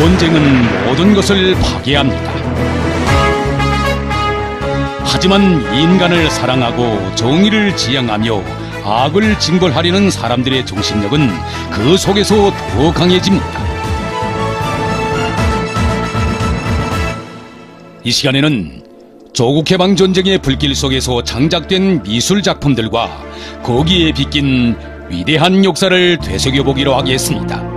전쟁은 모든 것을 파괴합니다. 하지만 인간을 사랑하고 정의를 지향하며 악을 징벌하려는 사람들의 정신력은 그 속에서 더 강해집니다. 이 시간에는 조국 해방 전쟁의 불길 속에서 창작된 미술 작품들과 거기에 빗긴 위대한 역사를 되새겨 보기로 하겠습니다.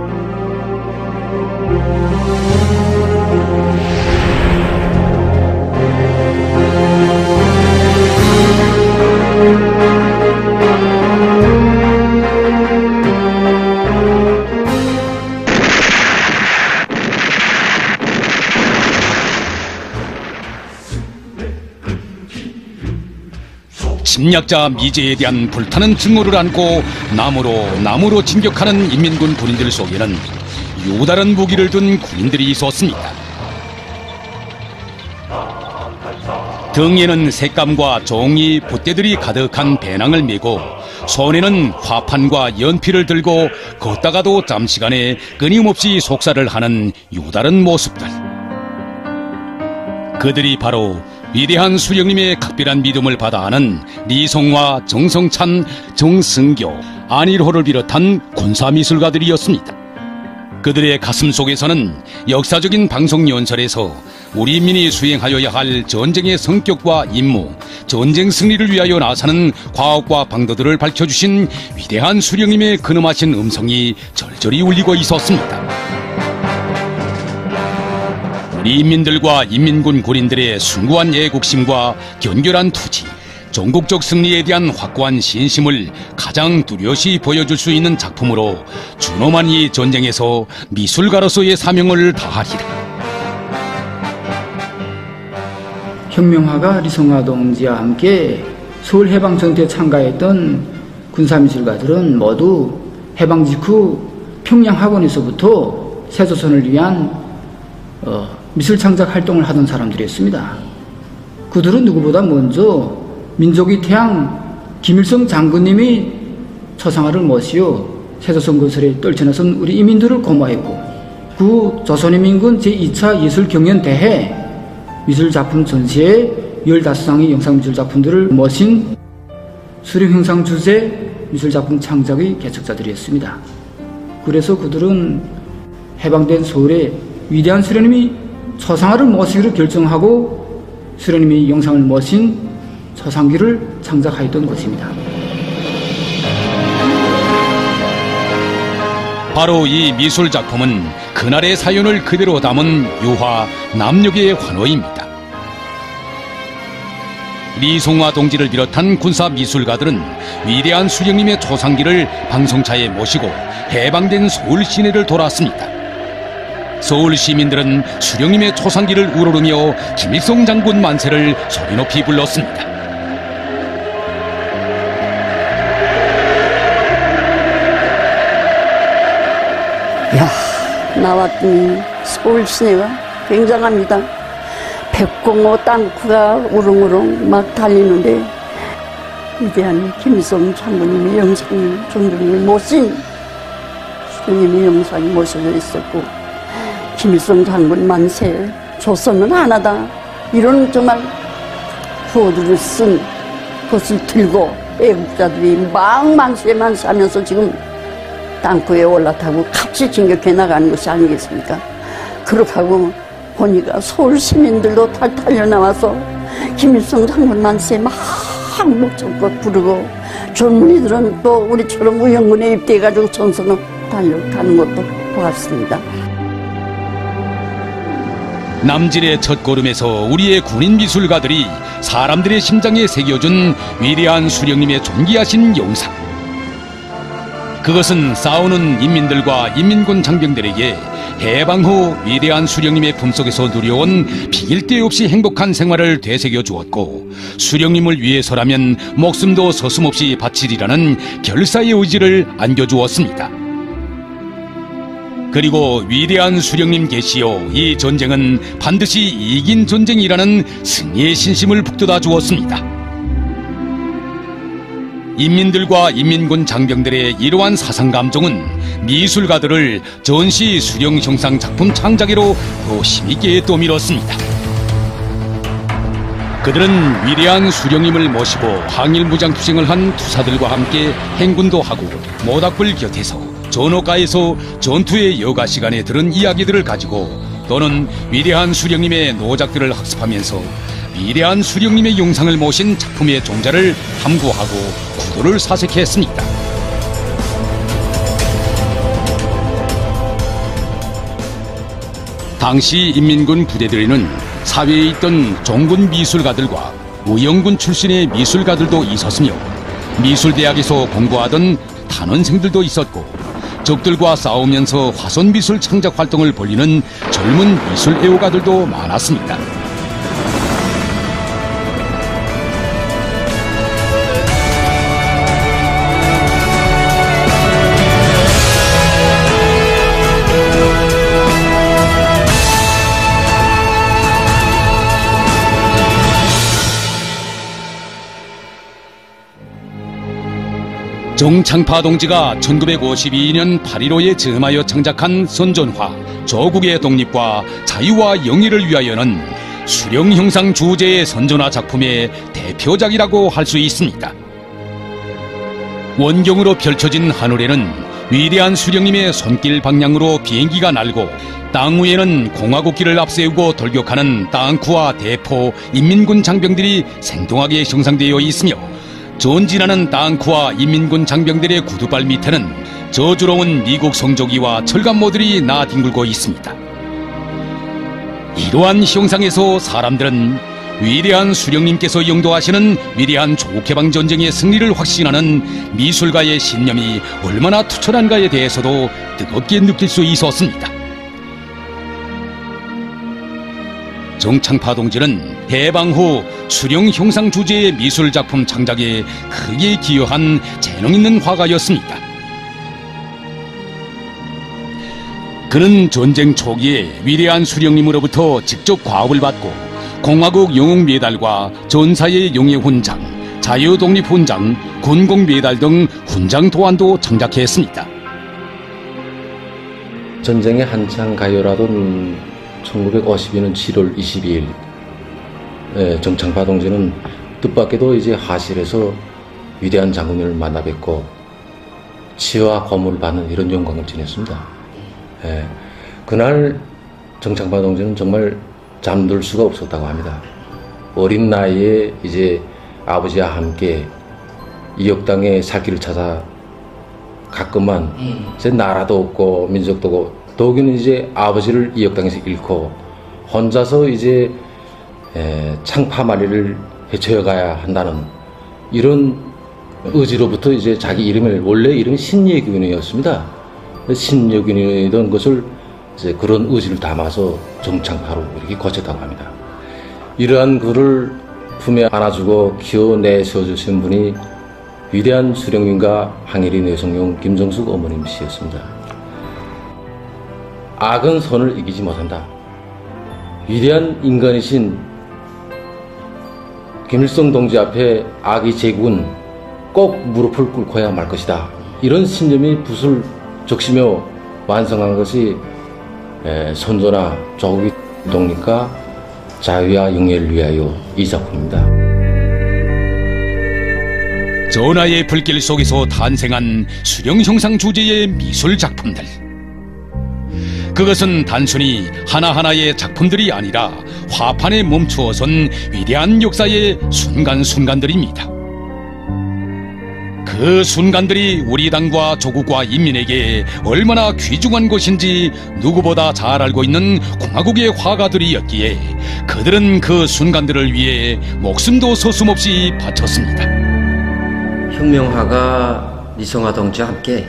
침략자 미제에 대한 불타는 증오를 안고 나무로 나무로 진격하는 인민군 군인들 속에는 유다른 무기를 둔 군인들이 있었습니다. 등에는 색감과 종이, 붓대들이 가득한 배낭을 메고 손에는 화판과 연필을 들고 걷다가도 잠시간에 끊임없이 속사를 하는 유다른 모습들. 그들이 바로 위대한 수령님의 각별한 믿음을 받아 하는 리성화, 정성찬, 정승교, 안일호를 비롯한 군사미술가들이었습니다. 그들의 가슴 속에서는 역사적인 방송 연설에서 우리 인민이 수행하여야 할 전쟁의 성격과 임무, 전쟁 승리를 위하여 나서는 과학과 방도들을 밝혀주신 위대한 수령님의 근엄하신 음성이 절절히 울리고 있었습니다. 우리 인민들과 인민군 군인들의 숭고한 애국심과 견결한 투지, 전국적 승리에 대한 확고한 신심을 가장 뚜렷이 보여줄 수 있는 작품으로 준엄한 이 전쟁에서 미술가로서의 사명을 다하리라. 혁명화가 리성화 동지와 함께 서울 해방 전투에 참가했던 군사미술가들은 모두 해방 직후 평양 학원에서부터 새조선을 위한 어, 미술 창작 활동을 하던 사람들이었습니다. 그들은 누구보다 먼저 민족의 태양 김일성 장군님이 초상화를 모시어 세조선 건설에 떨쳐나선 우리 이민들을 고마했고 그 조선인민군 제2차 예술경연대회 미술작품 전시회 15상의 영상미술작품들을 모신 수령형상 주제 미술작품 창작의 개척자들이었습니다. 그래서 그들은 해방된 서울에 위대한 수령님이 초상화를 모시기로 결정하고 수령님이 영상을 모신 초상기를 창작하였던 것입니다. 바로 이 미술 작품은 그날의 사연을 그대로 담은 유화 남녘의 환호입니다. 리송화 동지를 비롯한 군사 미술가들은 위대한 수령님의 초상기를 방송차에 모시고 해방된 서울 시내를 돌았습니다. 서울 시민들은 수령님의 초상기를 우러르며 김일성 장군 만세를 소리 높이 불렀습니다. 야 나왔더니 서울 시내가 굉장합니다. 백공호 땅크가 우릉우릉 막 달리는데 위대한 김일성 장군님의 영상을 존중을 모신 수령님의 영상이 모셔져 있었고 김일성 장군 만세 조선은 하나다 이런 정말 구호들을 쓴 것을 들고 애국자들이 망망세 만세 하면서 지금 땅굴에 올라타고 같이 진격해 나가는 것이 아니겠습니까? 그렇게 하고 보니까 서울 시민들도 탈 달려 나와서 김일성 장군 만세 막 목청껏 부르고 젊은이들은 또 우리처럼 우영군에 입대해가지고 전선을 달려가는 것도 보았습니다. 남진의 첫 걸음에서 우리의 군인 미술가들이 사람들의 심장에 새겨준 위대한 수령님의 존귀하신 영상. 그것은 싸우는 인민들과 인민군 장병들에게 해방 후 위대한 수령님의 품속에서 누려온 비길 데 없이 행복한 생활을 되새겨 주었고 수령님을 위해서라면 목숨도 서슴없이 바치리라는 결사의 의지를 안겨주었습니다. 그리고 위대한 수령님 계시오 이 전쟁은 반드시 이긴 전쟁이라는 승리의 신심을 북돋아 주었습니다. 인민들과 인민군 장병들의 이러한 사상 감정은 미술가들을 전시 수령 형상 작품 창작으로 더 힘있게 떠밀었습니다. 그들은 위대한 수령님을 모시고 항일무장 투쟁을 한 투사들과 함께 행군도 하고 모닥불 곁에서 전호가에서 전투의 여가 시간에 들은 이야기들을 가지고 또는 위대한 수령님의 노작들을 학습하면서 위대한 수령님의 영상을 모신 작품의 종자를 탐구하고 구도를 사색했습니다. 당시 인민군 부대들에는 사회에 있던 종군 미술가들과 무영군 출신의 미술가들도 있었으며 미술대학에서 공부하던 단원생들도 있었고 적들과 싸우면서 화손 미술 창작 활동을 벌리는 젊은 미술 애호가들도 많았습니다. 정창파 동지가 1952년 8.15에 점하여 창작한 선전화 조국의 독립과 자유와 영예를 위하여는 수령 형상 주제의 선전화 작품의 대표작이라고 할 수 있습니다. 원경으로 펼쳐진 하늘에는 위대한 수령님의 손길 방향으로 비행기가 날고 땅 위에는 공화국기를 앞세우고 돌격하는 땅쿠와 대포, 인민군 장병들이 생동하게 형상되어 있으며 전진하는 땅크와 인민군 장병들의 구두발 밑에는 저주로운 미국 성조기와 철갑모들이 나뒹굴고 있습니다. 이러한 형상에서 사람들은 위대한 수령님께서 영도하시는 위대한 조개방 전쟁의 승리를 확신하는 미술가의 신념이 얼마나 투철한가에 대해서도 뜨겁게 느낄 수 있었습니다. 정창파 동지는 해방 후 수령 형상 주제의 미술 작품 창작에 크게 기여한 재능 있는 화가였습니다. 그는 전쟁 초기에 위대한 수령님으로부터 직접 과업을 받고 공화국 영웅 메달과 전사의 용의 훈장, 자유 독립 훈장, 군공 메달 등 훈장 도안도 창작했습니다. 전쟁에 한창 가요라던 1952년 7월 22일 예, 정창파 동지는 뜻밖에도 이제 하실에서 위대한 장군을 만나 뵙고 치와 검을 받는 이런 영광을 지냈습니다. 예, 그날 정창파 동지는 정말 잠들 수가 없었다고 합니다. 어린 나이에 이제 아버지와 함께 이역당의 살길을 찾아 가끔만 제 나라도 없고 민족도 없고 더욱이는 이제 아버지를 이역당에서 잃고 혼자서 이제 창파마리를 헤쳐가야 한다는 이런 의지로부터 이제 자기 이름을 원래 이름이 신예균이었습니다. 신예균이던 것을 이제 그런 의지를 담아서 정창파로 이렇게 거쳤다고 합니다. 이러한 글을 품에 안아주고 키워내서 주신 분이 위대한 수령님과 항일이 내성용 김정숙 어머님 씨였습니다. 악은 선을 이기지 못한다. 위대한 인간이신 김일성 동지 앞에 악의 제국은 꼭 무릎을 꿇고야 말 것이다. 이런 신념이 붓을 적시며 완성한 것이 선조나 조국의 독립과 자유와 영예를 위하여 이 작품입니다. 전하의 불길 속에서 탄생한 수령 형상 주제의 미술 작품들. 그것은 단순히 하나하나의 작품들이 아니라 화판에 멈추어선 위대한 역사의 순간순간들입니다. 그 순간들이 우리 당과 조국과 인민에게 얼마나 귀중한 것인지 누구보다 잘 알고 있는 공화국의 화가들이었기에 그들은 그 순간들을 위해 목숨도 서슴없이 바쳤습니다. 혁명화가 니성화 동지와 함께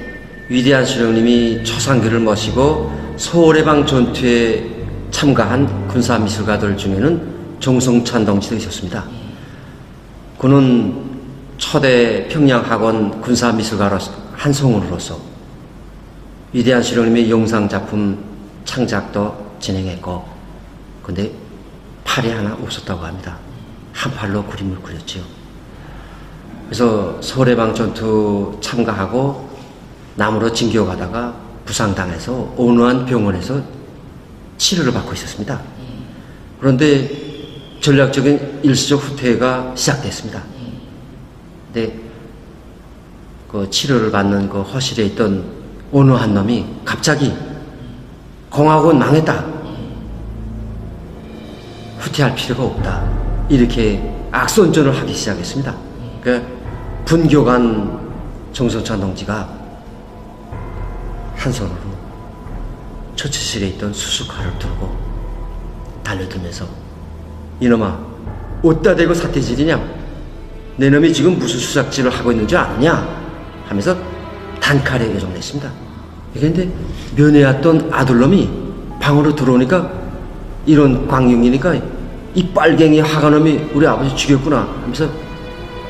위대한 수령님이 초상기를 모시고 서울해방 전투에 참가한 군사미술가들 중에는 정성찬 동지도 있었습니다. 그는 초대 평양학원 군사미술가로 한 성우로서 위대한 수령님의 영상작품 창작도 진행했고 근데 팔이 하나 없었다고 합니다. 한 팔로 그림을 그렸죠. 그래서 서울해방 전투 참가하고 남으로 진교가다가 부상당해서 온화한 병원에서 치료를 받고 있었습니다. 그런데 전략적인 일시적 후퇴가 시작됐습니다. 근데 그 치료를 받는 그 허실에 있던 어느 한 놈이 갑자기 공화국은 망했다. 후퇴할 필요가 없다. 이렇게 악선전을 하기 시작했습니다. 그 분교간 정성찬 동지가 한 손으로 처치실에 있던 수수칼을 들고 달려들면서 이놈아 어디다 대고 사태질이냐? 내 놈이 지금 무슨 수작질을 하고 있는 줄 아느냐? 하면서 단칼에 요정냈습니다. 그런데 면회 왔던 아들놈이 방으로 들어오니까 이런 광경이니까 이 빨갱이 하가놈이 우리 아버지 죽였구나 하면서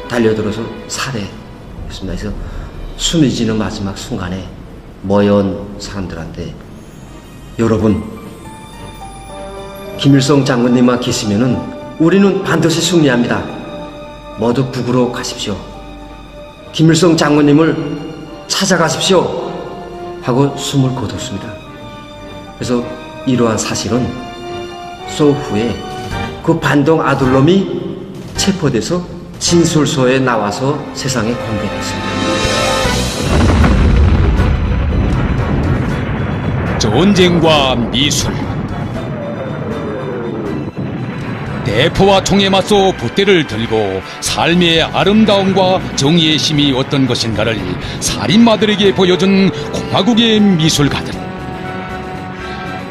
달려들어서 살해했습니다. 그래서 숨이 지는 마지막 순간에 모여온 사람들한테 여러분 김일성 장군님만 계시면은 우리는 반드시 승리합니다. 모두 북으로 가십시오. 김일성 장군님을 찾아가십시오. 하고 숨을 거뒀습니다. 그래서 이러한 사실은 소 후에 그 반동 아들놈이 체포돼서 진술서에 나와서 세상에 공개됐습니다. 전쟁과 미술 대포와 총에 맞서 붓대를 들고 삶의 아름다움과 정의의 힘이 어떤 것인가를 살인마들에게 보여준 공화국의 미술가들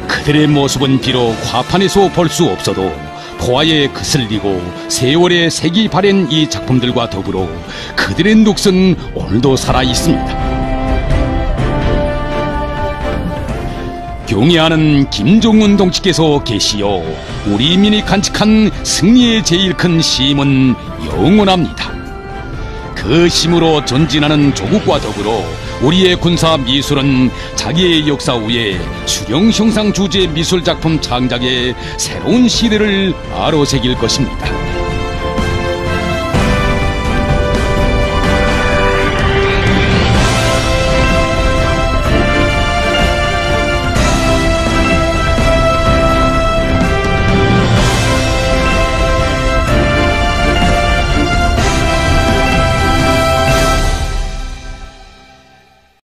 그들의 모습은 비록 화판에서 볼 수 없어도 포화에 그슬리고 세월의 색이 바랜 이 작품들과 더불어 그들의 눅은 오늘도 살아 있습니다. 경애하는 김종은 동지께서 계시어 우리 민이 간직한 승리의 제일 큰 힘은 영원합니다. 그 힘으로 전진하는 조국과 더불어 우리의 군사 미술은 자기의 역사 위에 수령 형상 주제 미술 작품 창작의 새로운 시대를 아로새길 것입니다.